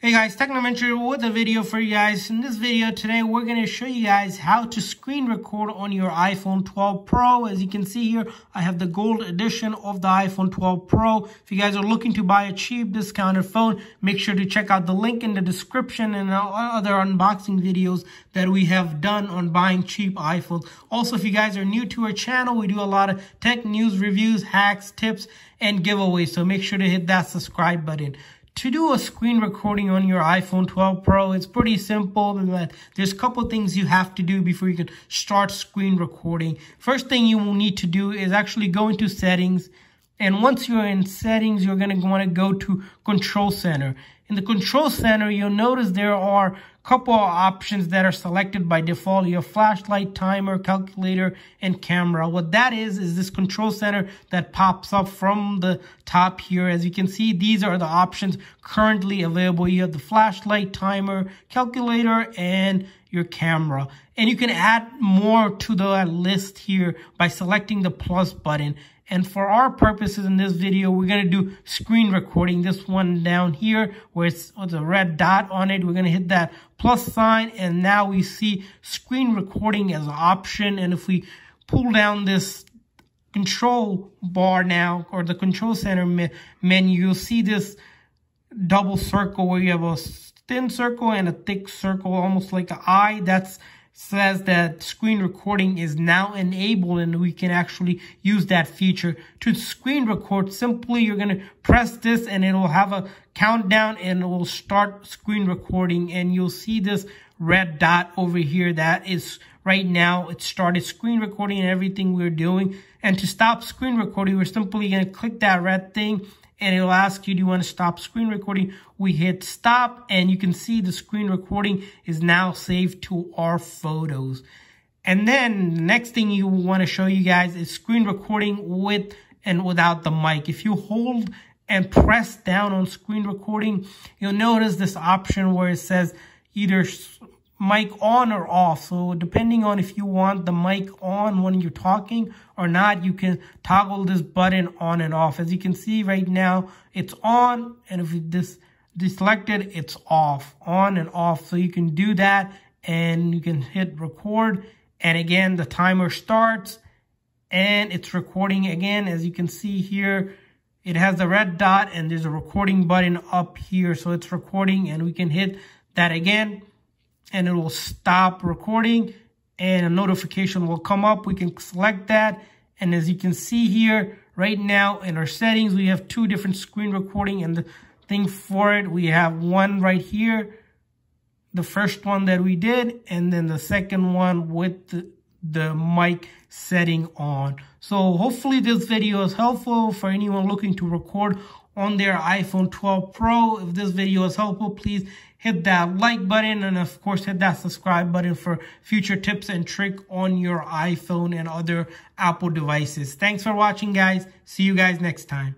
Hey guys, Technomentary with a video for you guys. In this video today, we're going to show you guys how to screen record on your iPhone 12 Pro. As you can see here, I have the gold edition of the iPhone 12 Pro. If you guys are looking to buy a cheap discounted phone, make sure to check out the link in the description and other unboxing videos that we have done on buying cheap iPhones. Also, if you guys are new to our channel, we do a lot of tech news, reviews, hacks, tips, and giveaways. So make sure to hit that subscribe button to do a screen recording on your iPhone 12 Pro, it's pretty simple. There's a couple things you have to do before you can start screen recording. First thing you will need to do is actually go into settings. And once you're in settings, you're going to want to go to control center. In the control center, you'll notice there are a couple of options that are selected by default. You have flashlight, timer, calculator, and camera. What that is, is this control center that pops up from the top here. As you can see, these are the options currently available. You have the flashlight, timer, calculator, and your camera. And you can add more to the list here by selecting the plus button. And for our purposes in this video, we're going to do screen recording. This one down here where it's with a red dot on it. We're going to hit that plus sign. And now we see screen recording as an option. And if we pull down this control bar now or the control center me menu, you'll see this double circle where you have a thin circle and a thick circle, almost like an eye. That's says that screen recording is now enabled and we can actually use that feature. To screen record, simply you're going to press this and it will have a countdown and it will start screen recording and you'll see this red dot over here that is right now it started screen recording and everything we're doing. And to stop screen recording, we're simply going to click that red thing and it'll ask you, do you want to stop screen recording? We hit stop and you can see the screen recording is now saved to our photos. And then the next thing you want to show you guys is screen recording with and without the mic. If you hold and press down on screen recording, you'll notice this option where it says either mic on or off. So depending on if you want the mic on when you're talking or not, you can toggle this button on and off. As you can see right now, it's on. And if this deselected, it's off, on and off. So you can do that and you can hit record. And again, the timer starts and it's recording again. As you can see here, it has the red dot and there's a recording button up here. So it's recording and we can hit that again and it will stop recording and a notification will come up. We can select that. And as you can see here, right now in our settings, we have two different screen recording and the thing for it, we have one right here, the first one that we did, and then the second one with the, the mic setting on. So hopefully this video is helpful for anyone looking to record on their iPhone 12 Pro. If this video is helpful, please hit that like button and of course hit that subscribe button for future tips and trick on your iPhone and other Apple devices. Thanks for watching guys. See you guys next time.